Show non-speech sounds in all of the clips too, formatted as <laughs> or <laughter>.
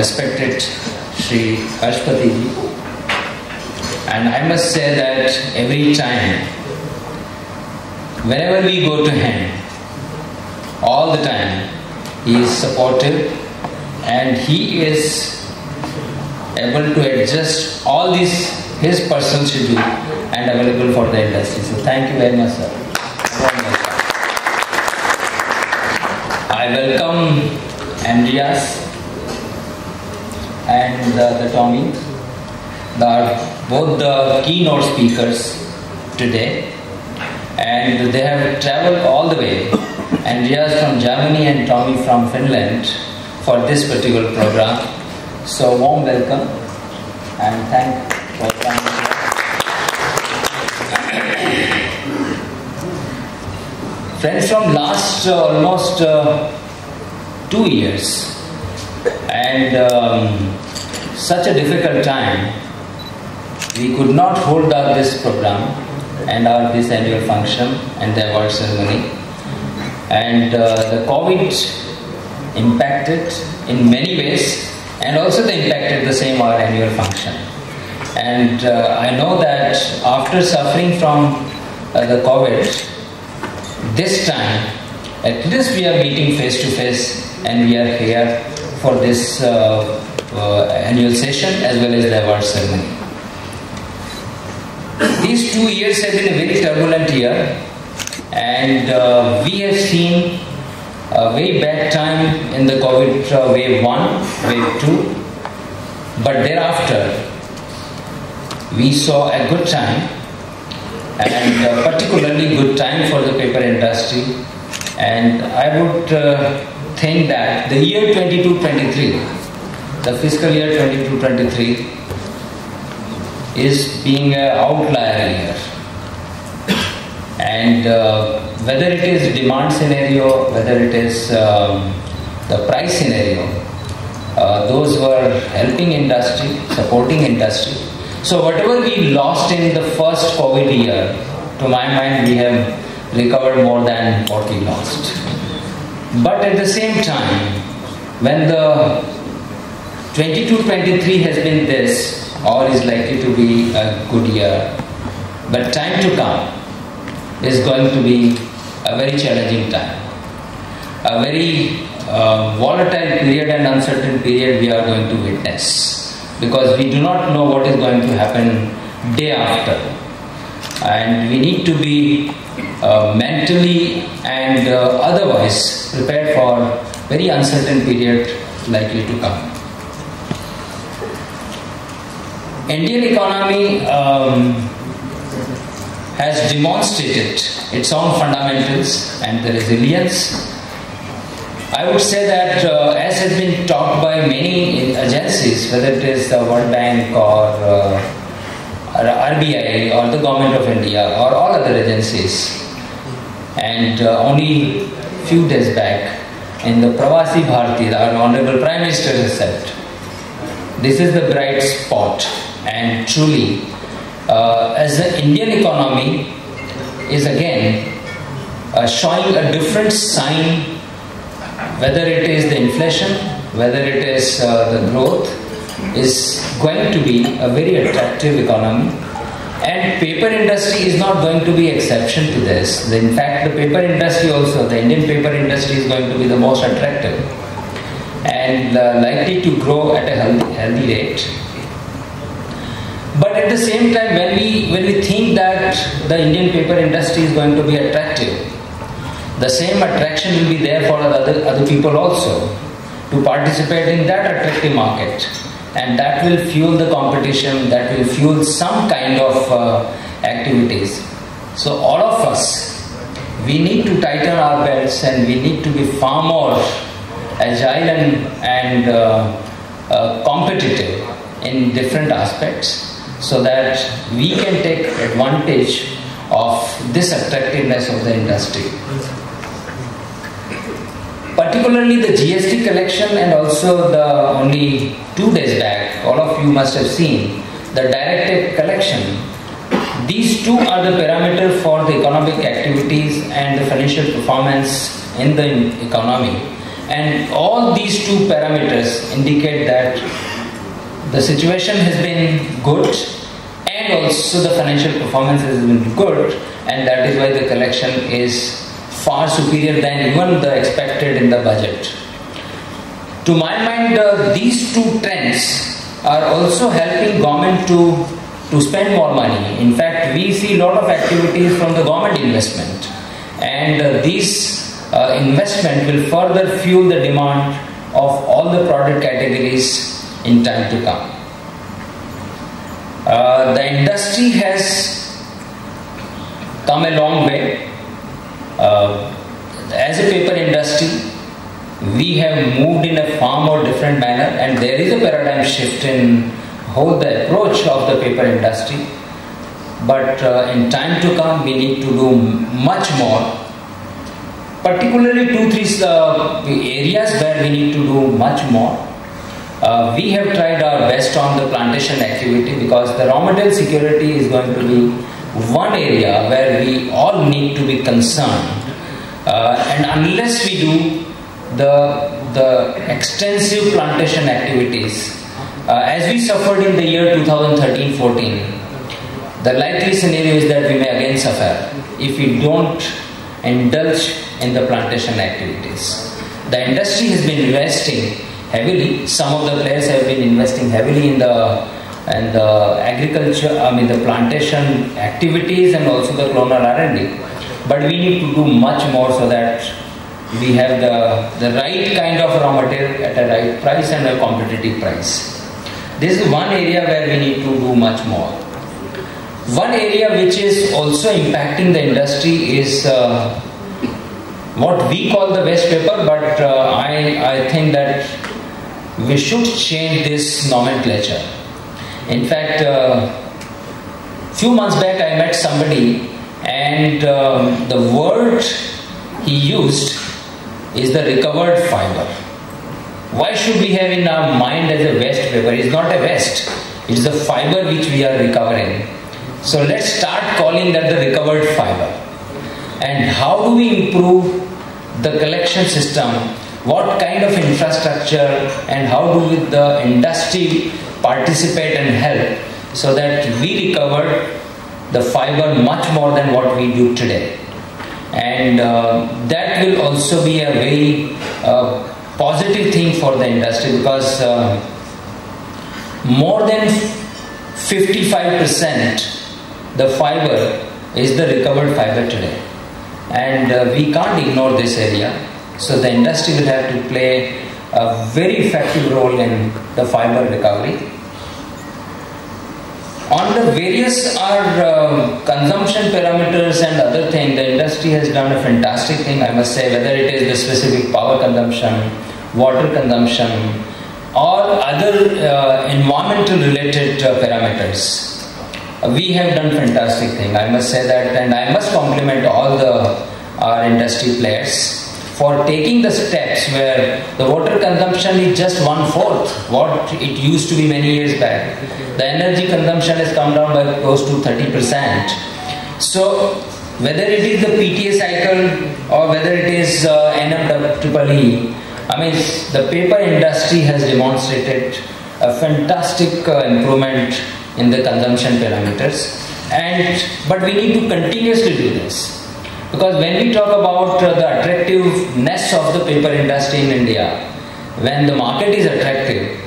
respected Sri Harshpati ji. And I must say that every time, whenever we go to him, all the time, he is supportive and he is able to adjust all this his personal schedule and available for the industry. So thank you very much, sir. I welcome Andreas and uh, the Tommy. Are both the keynote speakers today, and they have traveled all the way. Andreas from Germany and Tommy from Finland for this particular program. So warm welcome and thank for coming. Friends, from last uh, almost uh, two years, and um, such a difficult time, we could not hold out this program and our this annual function and the award ceremony. And uh, the COVID impacted in many ways, and also they impacted the same our annual function. And uh, I know that after suffering from uh, the COVID, this time at least we are meeting face to face and we are here for this uh, uh, annual session as well as the award ceremony. These two years have been a very turbulent year, and uh, we have seen a very bad time in the COVID uh, wave 1, wave 2, but thereafter we saw a good time and uh, particularly good time for the paper industry and I would uh, think that the year 22-23, the fiscal year 22-23 is being an outlier year. And uh, whether it is demand scenario, whether it is um, the price scenario, uh, those were helping industry, supporting industry. So whatever we lost in the first COVID year, to my mind, we have recovered more than what we lost. But at the same time, when the 22-23 has been this, all is likely to be a good year. But time to come is going to be a very challenging time. A very uh, volatile period and uncertain period we are going to witness because we do not know what is going to happen day after. And we need to be uh, mentally and uh, otherwise prepared for very uncertain period likely to come. Indian economy um, has demonstrated its own fundamentals and the resilience. I would say that, uh, as has been talked by many agencies, whether it is the World Bank or, uh, RBI or the Government of India or all other agencies, and uh, only few days back in the Pravasi Bharati, our Honorable Prime Minister has said, this is the bright spot and truly uh, as the Indian economy is again uh, showing a different sign whether it is the inflation whether it is uh, the growth is going to be a very attractive economy. And paper industry is not going to be exception to this. In fact the paper industry also the indian paper industry is going to be the most attractive and uh, likely to grow at a healthy, healthy rate at the same time, when we when we think that the Indian paper industry is going to be attractive, the same attraction will be there for other other people also to participate in that attractive market, and that will fuel the competition. That will fuel some kind of uh, activities. So all of us, we need to tighten our belts and we need to be far more agile and and uh, uh, competitive in different aspects so that we can take advantage of this attractiveness of the industry. Particularly the GST collection and also the only two days back, all of you must have seen the direct collection. These two are the parameters for the economic activities and the financial performance in the economy. And all these two parameters indicate that the situation has been good and also the financial performance has been good and that is why the collection is far superior than even the expected in the budget. To my mind, uh, these two trends are also helping government to, to spend more money. In fact, we see a lot of activities from the government investment and uh, these uh, investment will further fuel the demand of all the product categories in time to come. Uh, the industry has come a long way. Uh, as a paper industry, we have moved in a far more different manner, and there is a paradigm shift in whole the approach of the paper industry. But uh, in time to come, we need to do much more particularly two, three uh, areas where we need to do much more. Uh, we have tried our best on the plantation activity because the raw material security is going to be one area where we all need to be concerned. Uh, and unless we do the, the extensive plantation activities, uh, as we suffered in the year 2013-14, the likely scenario is that we may again suffer if we don't indulge in the plantation activities. The industry has been investing heavily. Some of the players have been investing heavily in the and the agriculture, I mean the plantation activities and also the clonal R&D. But we need to do much more so that we have the, the right kind of raw material at a right price and a competitive price. This is one area where we need to do much more. One area which is also impacting the industry is uh, what we call the waste paper, but uh, I, I think that we should change this nomenclature. In fact, uh, few months back I met somebody and um, the word he used is the recovered fiber. Why should we have in our mind as a waste paper? It's not a waste, it's the fiber which we are recovering. So let's start calling that the recovered fiber. And how do we improve the collection system, what kind of infrastructure and how do the industry participate and help so that we recover the fiber much more than what we do today. And uh, that will also be a very uh, positive thing for the industry because uh, more than 55% the fiber is the recovered fiber today and uh, we can't ignore this area. So the industry will have to play a very effective role in the fiber recovery. On the various our uh, consumption parameters and other things, the industry has done a fantastic thing, I must say, whether it is the specific power consumption, water consumption, or other uh, environmental related uh, parameters we have done fantastic thing. I must say that, and I must compliment all the our industry players for taking the steps where the water consumption is just one fourth what it used to be many years back. The energy consumption has come down by close to 30 percent. So whether it is the PTA cycle or whether it is uh, NMEEE, I mean the paper industry has demonstrated a fantastic uh, improvement in the consumption parameters and but we need to continuously do this because when we talk about uh, the attractiveness of the paper industry in India when the market is attractive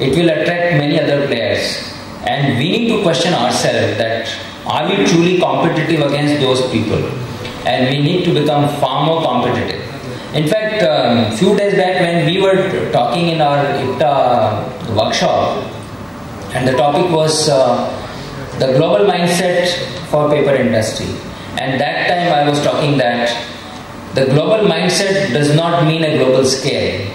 it will attract many other players. And we need to question ourselves that are we truly competitive against those people? And we need to become far more competitive. In fact um, few days back when we were talking in our workshop and the topic was uh, the global mindset for paper industry and that time i was talking that the global mindset does not mean a global scale.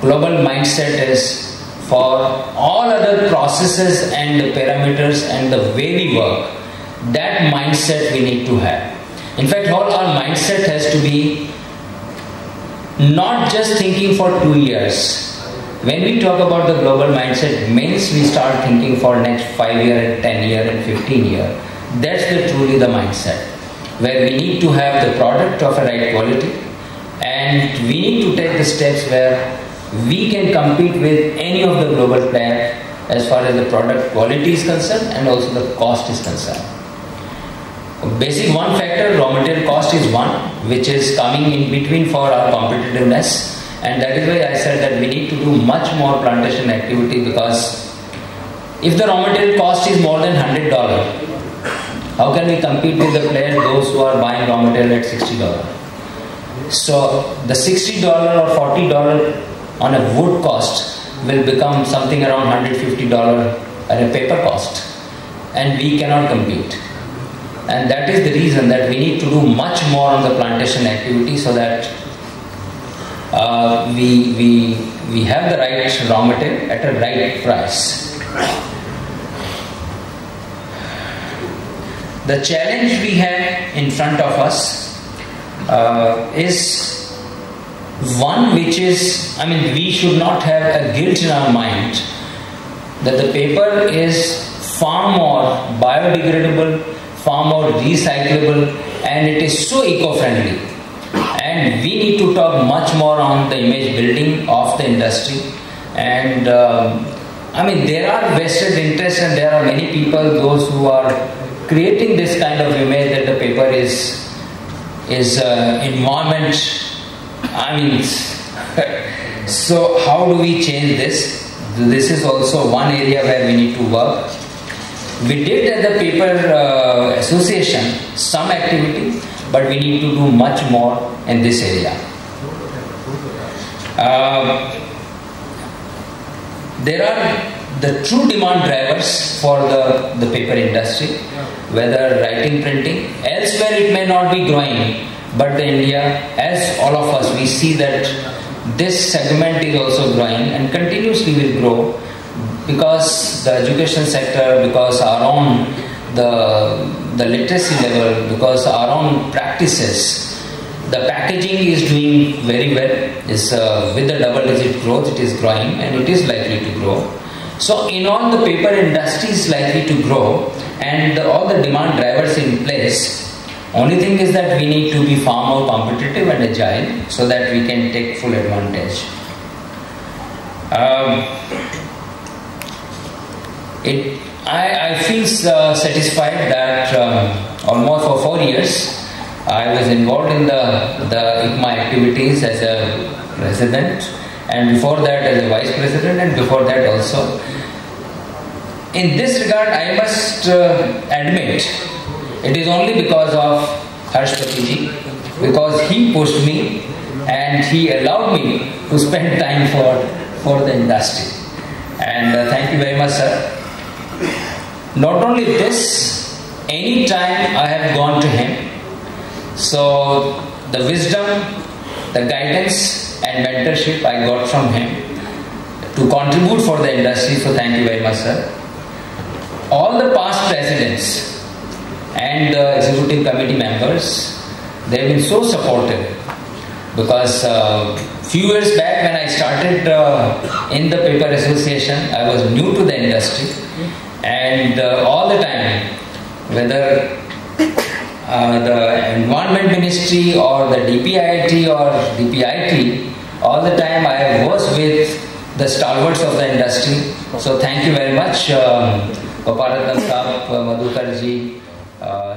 Global mindset is for all other processes and the parameters and the way we work. That mindset we need to have. In fact all our mindset has to be not just thinking for two years. When we talk about the global mindset, means we start thinking for next 5 year 10 year and 15 year. That's the truly the mindset where we need to have the product of a right quality and we need to take the steps where we can compete with any of the global players as far as the product quality is concerned and also the cost is concerned. Basic one factor, raw material cost is one, which is coming in between for our competitiveness and that is why I said that we need to do much more plantation activity because if the raw material cost is more than $100, how can we compete with the players, those who are buying raw material at $60? So the $60 or $40 on a wood cost will become something around $150 at a paper cost and we cannot compete. And that is the reason that we need to do much more on the plantation activity so that uh, we, we, we have the right raw material at a right price. The challenge we have in front of us uh, is one which is, I mean, we should not have a guilt in our mind that the paper is far more biodegradable, far more recyclable, and it is so eco friendly and we need to talk much more on the image building of the industry. And um, I mean there are vested interests and there are many people those who are creating this kind of image that the paper is is uh, environment I mean <laughs> so how do we change this this is also one area where we need to work we did at the paper uh, association some activity but we need to do much more in this area. Uh, there are the true demand drivers for the, the paper industry, whether writing, printing. Elsewhere it may not be growing, but the India, as all of us, we see that this segment is also growing and continuously will grow because the education sector, because our own the the literacy level because our own practices the packaging is doing very well is uh, with the double digit growth it is growing and it is likely to grow so in all the paper industry is likely to grow and the, all the demand drivers in place only thing is that we need to be far more competitive and agile so that we can take full advantage. Um, it I, I feel uh, satisfied that um, almost for four years I was involved in the, the IPMA activities as a president and before that as a vice president and before that also. In this regard, I must uh, admit it is only because of Harshpati because he pushed me and he allowed me to spend <laughs> time for, for the industry. And uh, thank you very much, sir. Not only this, any time I have gone to him, so the wisdom, the guidance and mentorship I got from him to contribute for the industry, so thank you very much sir. All the past presidents and the executive committee members, they have been so supportive because uh, few years back when I started uh, in the paper association, I was new to the industry and uh, all the time whether uh, the environment ministry or the DPIIT or DPIT all the time I was with the stalwarts of the industry. So thank you very much um, Gopalakrishnan Saab, Madhukar ji, uh,